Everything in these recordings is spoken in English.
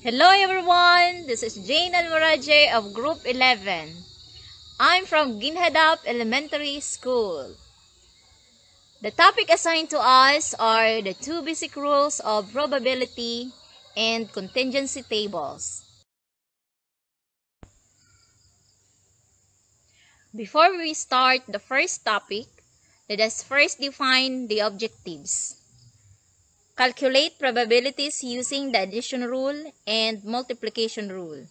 Hello everyone, this is Jane Almoraje of Group 11. I'm from Ginhadap Elementary School. The topic assigned to us are the two basic rules of probability and contingency tables. Before we start the first topic, let us first define the objectives. Calculate probabilities using the addition rule and multiplication rule.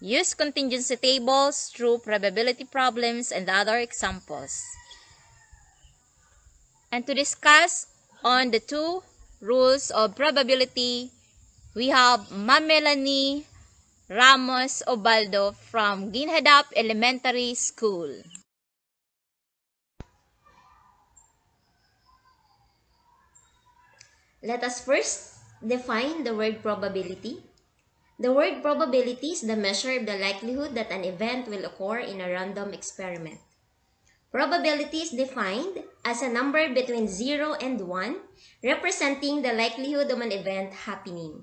Use contingency tables through probability problems and other examples. And to discuss on the two rules of probability, we have Mamelanie Ramos Obaldo from Ginhadap Elementary School. Let us first define the word probability. The word probability is the measure of the likelihood that an event will occur in a random experiment. Probability is defined as a number between 0 and 1, representing the likelihood of an event happening.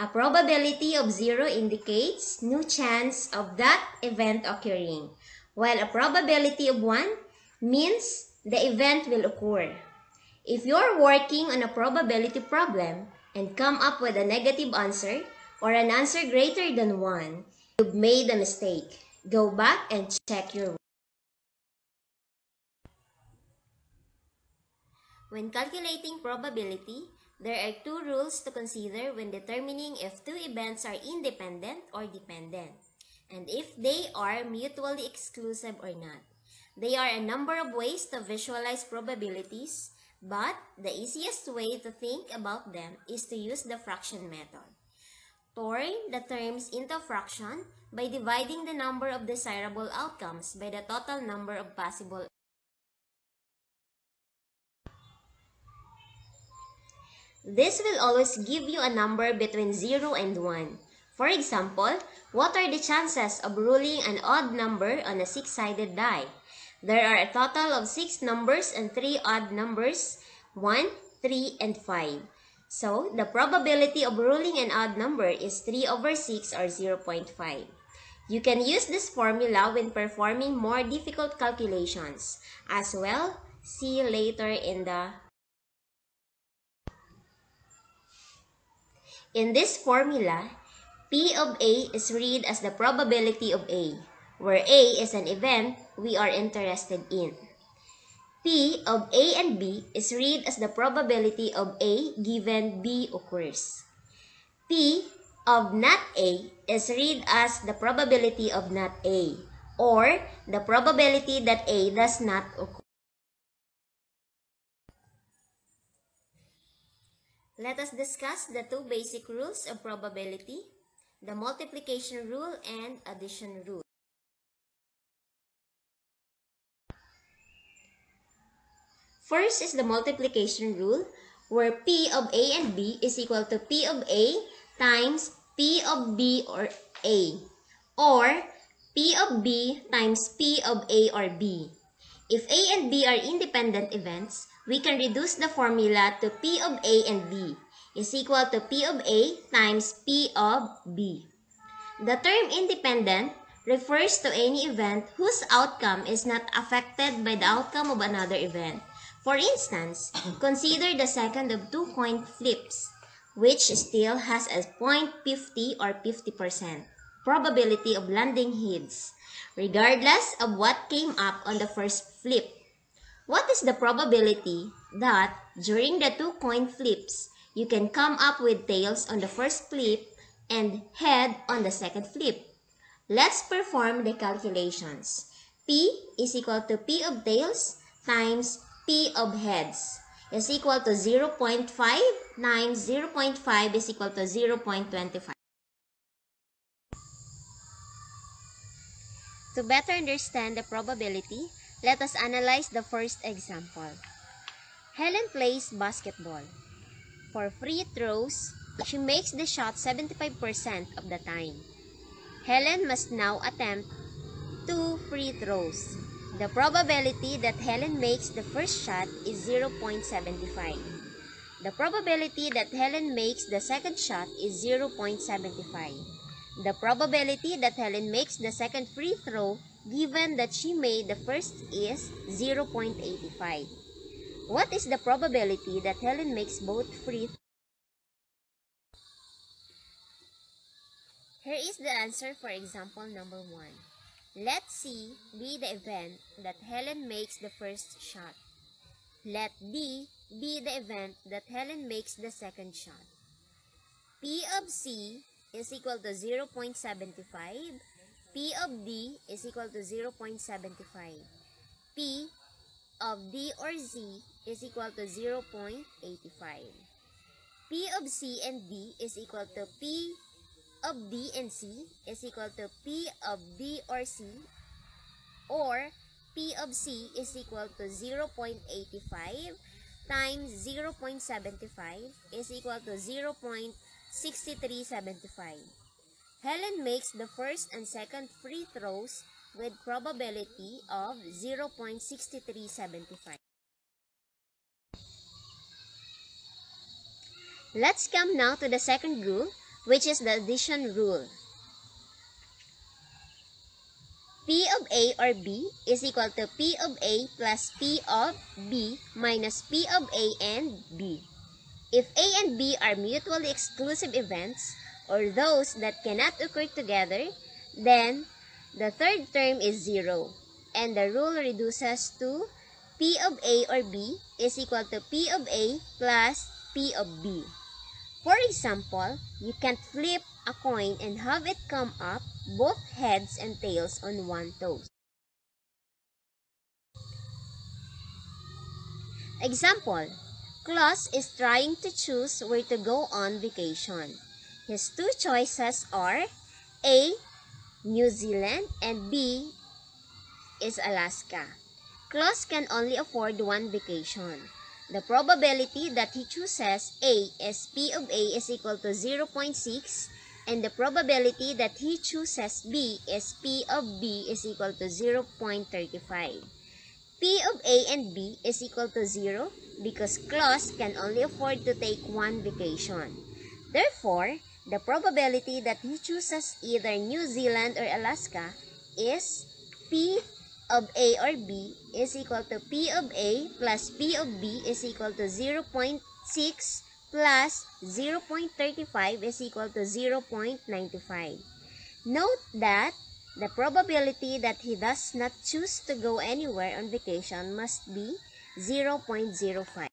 A probability of 0 indicates no chance of that event occurring, while a probability of 1 means the event will occur. If you're working on a probability problem and come up with a negative answer or an answer greater than 1, you've made a mistake. Go back and check your work. When calculating probability, there are two rules to consider when determining if two events are independent or dependent, and if they are mutually exclusive or not. There are a number of ways to visualize probabilities, but the easiest way to think about them is to use the fraction method. Turn the terms into fraction by dividing the number of desirable outcomes by the total number of possible This will always give you a number between 0 and 1. For example, what are the chances of rolling an odd number on a six-sided die? There are a total of 6 numbers and 3 odd numbers, 1, 3, and 5. So, the probability of rolling an odd number is 3 over 6 or 0.5. You can use this formula when performing more difficult calculations. As well, see later in the In this formula, P of A is read as the probability of A, where A is an event we are interested in. P of A and B is read as the probability of A given B occurs. P of not A is read as the probability of not A, or the probability that A does not occur. Let us discuss the two basic rules of probability, the multiplication rule and addition rule. First is the multiplication rule, where P of A and B is equal to P of A times P of B or A, or P of B times P of A or B. If A and B are independent events, we can reduce the formula to P of A and B is equal to P of A times P of B. The term independent refers to any event whose outcome is not affected by the outcome of another event. For instance, consider the second of two coin flips, which still has a 0.50 or 50% probability of landing heads, regardless of what came up on the first flip. What is the probability that during the two coin flips, you can come up with tails on the first flip and head on the second flip? Let's perform the calculations. P is equal to P of tails times P of heads is equal to 0.5 times 0.5 is equal to 0.25. To better understand the probability, let us analyze the first example. Helen plays basketball. For free throws, she makes the shot 75% of the time. Helen must now attempt two free throws. The probability that Helen makes the first shot is 0.75. The probability that Helen makes the second shot is 0.75. The probability that Helen makes the second free throw given that she made the first is 0.85. What is the probability that Helen makes both free throws? Here is the answer for example number 1. Let C be the event that Helen makes the first shot. Let D be the event that Helen makes the second shot. P of C is equal to 0.75. P of D is equal to 0.75. P of D or Z is equal to 0.85. P of C and D is equal to P of D and C is equal to P of D or C or P of C is equal to 0.85 times 0.75 is equal to 0.6375. Helen makes the first and second free throws with probability of 0.6375. Let's come now to the second rule which is the addition rule. P of A or B is equal to P of A plus P of B minus P of A and B. If A and B are mutually exclusive events, or those that cannot occur together, then the third term is 0, and the rule reduces to P of A or B is equal to P of A plus P of B. For example, you can flip a coin and have it come up both heads and tails on one toast. Example, Klaus is trying to choose where to go on vacation. His two choices are A. New Zealand and B is Alaska. Klaus can only afford one vacation. The probability that he chooses A is P of A is equal to 0.6 and the probability that he chooses B is P of B is equal to 0.35. P of A and B is equal to 0 because Klaus can only afford to take one vacation. Therefore, the probability that he chooses either New Zealand or Alaska is P of A or B is equal to P of A plus P of B is equal to 0.6 plus 0.35 is equal to 0.95. Note that the probability that he does not choose to go anywhere on vacation must be 0.05.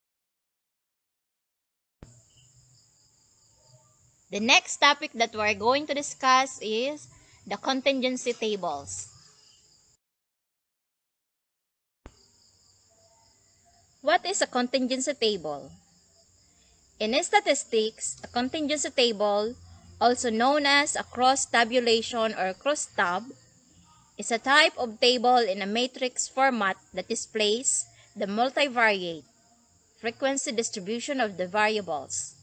The next topic that we're going to discuss is the contingency tables. What is a contingency table? In statistics, a contingency table, also known as a cross tabulation or crosstab, is a type of table in a matrix format that displays the multivariate frequency distribution of the variables.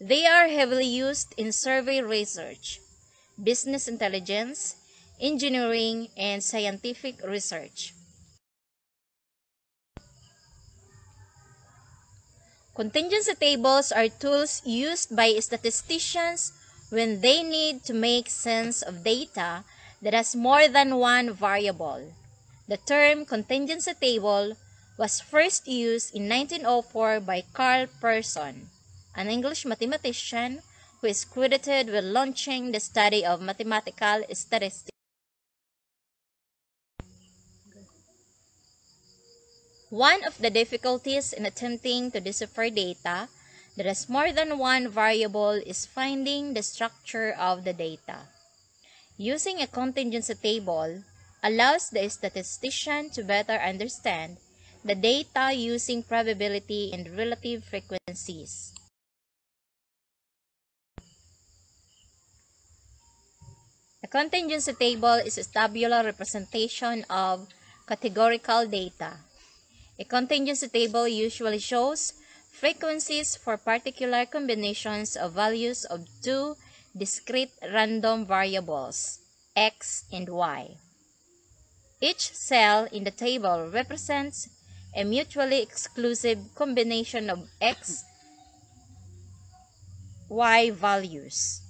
They are heavily used in survey research, business intelligence, engineering, and scientific research. Contingency tables are tools used by statisticians when they need to make sense of data that has more than one variable. The term contingency table was first used in 1904 by Carl Pearson, an English mathematician who is credited with launching the study of mathematical statistics. One of the difficulties in attempting to decipher data that has more than one variable is finding the structure of the data. Using a contingency table allows the statistician to better understand the data using probability and relative frequencies. A contingency table is a tabular representation of categorical data. A contingency table usually shows frequencies for particular combinations of values of two discrete random variables, x and y. Each cell in the table represents a mutually exclusive combination of x y values.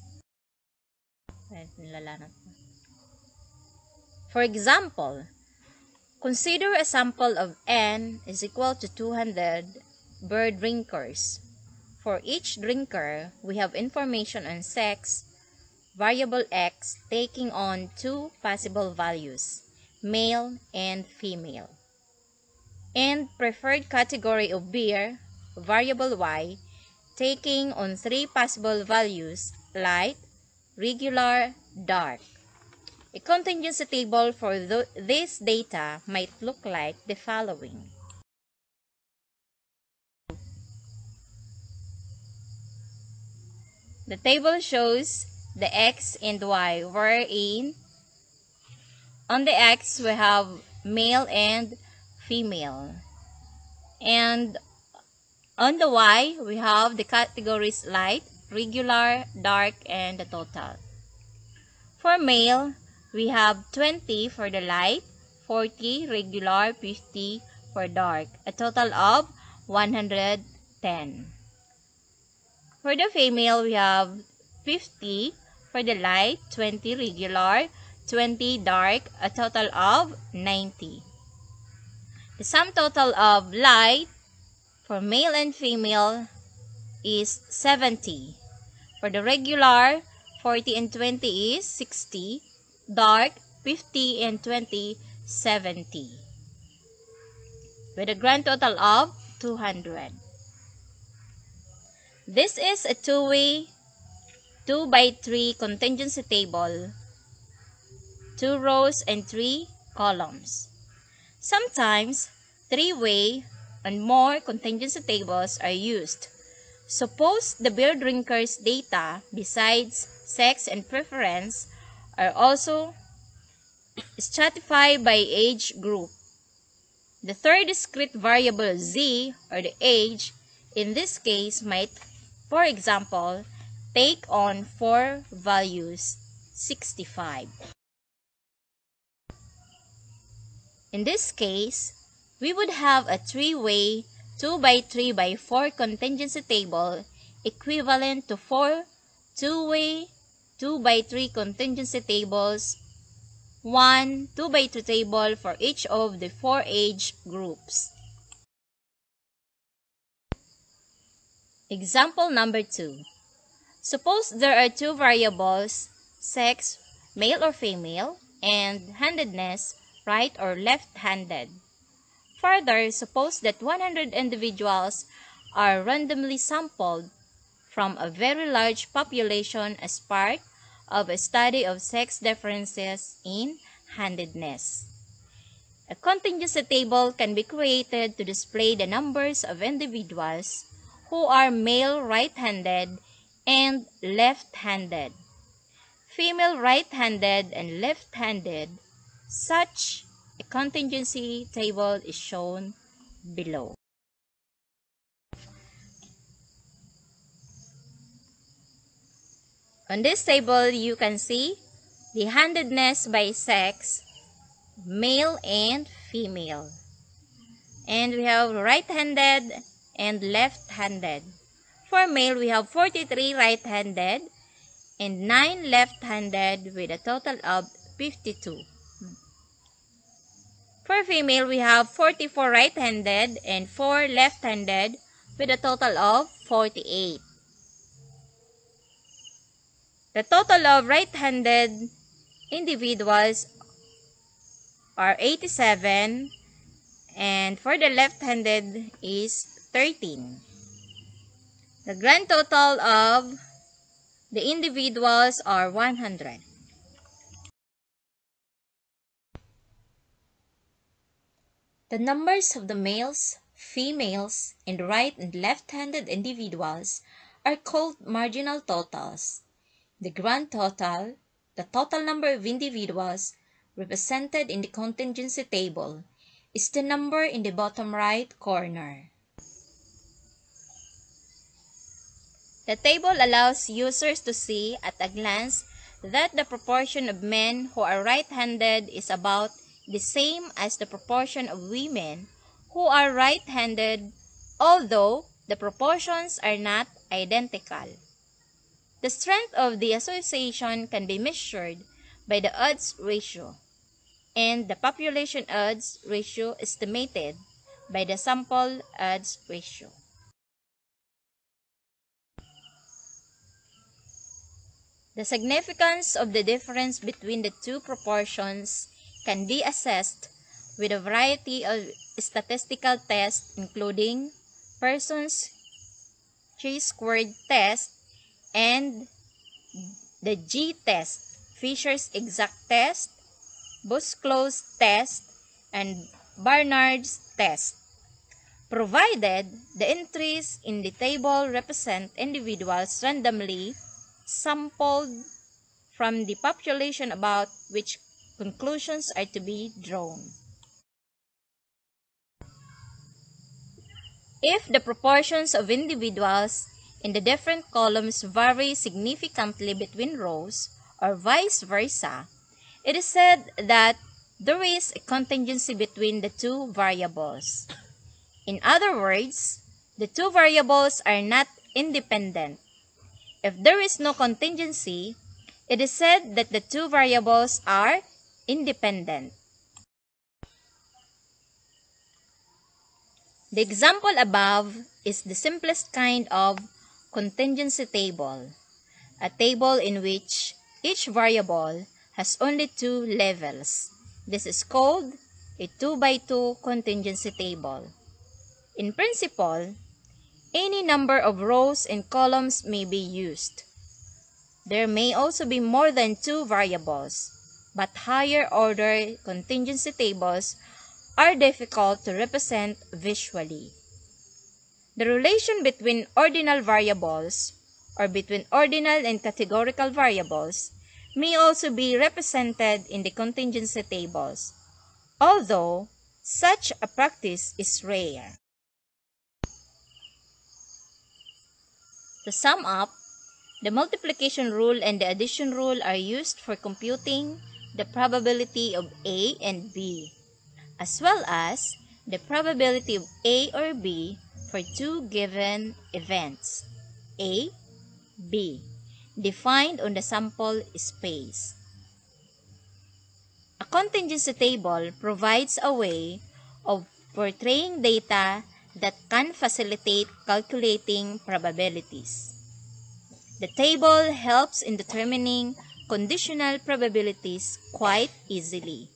For example, consider a sample of n is equal to 200 bird drinkers. For each drinker, we have information on sex, variable x taking on two possible values, male and female. And preferred category of beer, variable y, taking on three possible values, light, regular, dark. A contingency table for th this data might look like the following. The table shows the x and y. Wherein on the x we have male and female. And on the y we have the categories light regular dark and the total. For male we have 20 for the light 40 regular 50 for dark a total of 110 for the female, we have 50 for the light, 20 regular, 20 dark, a total of 90. The sum total of light for male and female is 70. For the regular, 40 and 20 is 60. Dark, 50 and 20, 70. With a grand total of 200. This is a two-way 2 by 3 contingency table, 2 rows and 3 columns. Sometimes, three-way and more contingency tables are used. Suppose the beer drinkers' data, besides sex and preference, are also stratified by age group. The third discrete variable z, or the age, in this case might for example, take on four values 65. In this case, we would have a three-way 2 by 3 by 4 contingency table equivalent to four two-way 2 by 3 contingency tables, one 2 by 2 table for each of the four age groups. Example number 2. Suppose there are two variables, sex, male or female, and handedness, right or left-handed. Further, suppose that 100 individuals are randomly sampled from a very large population as part of a study of sex differences in handedness. A contingency table can be created to display the numbers of individuals who are male right-handed and left-handed. Female right-handed and left-handed, such a contingency table is shown below. On this table, you can see the handedness by sex, male and female. And we have right-handed and left-handed. For male, we have 43 right-handed and 9 left-handed with a total of 52. For female, we have 44 right-handed and 4 left-handed with a total of 48. The total of right-handed individuals are 87 and for the left-handed is 13. The grand total of the individuals are 100. The numbers of the males, females, and right and left-handed individuals are called marginal totals. The grand total, the total number of individuals represented in the contingency table, is the number in the bottom right corner. The table allows users to see at a glance that the proportion of men who are right-handed is about the same as the proportion of women who are right-handed, although the proportions are not identical. The strength of the association can be measured by the odds ratio and the population odds ratio estimated by the sample odds ratio. The significance of the difference between the two proportions can be assessed with a variety of statistical tests including Pearson's chi-squared test and the G-test, Fisher's exact test, Boschloo's test, and Barnard's test. Provided the entries in the table represent individuals randomly sampled from the population about which conclusions are to be drawn. If the proportions of individuals in the different columns vary significantly between rows, or vice versa, it is said that there is a contingency between the two variables. In other words, the two variables are not independent. If there is no contingency, it is said that the two variables are independent. The example above is the simplest kind of contingency table, a table in which each variable has only two levels. This is called a 2 by 2 contingency table. In principle, any number of rows and columns may be used. There may also be more than two variables, but higher order contingency tables are difficult to represent visually. The relation between ordinal variables or between ordinal and categorical variables may also be represented in the contingency tables, although such a practice is rare. To sum up, the multiplication rule and the addition rule are used for computing the probability of A and B as well as the probability of A or B for two given events, A, B, defined on the sample space. A contingency table provides a way of portraying data that can facilitate calculating probabilities. The table helps in determining conditional probabilities quite easily.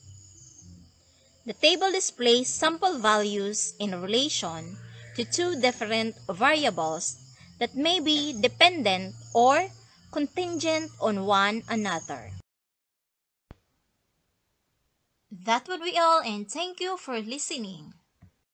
The table displays sample values in relation to two different variables that may be dependent or contingent on one another. That would be all and thank you for listening.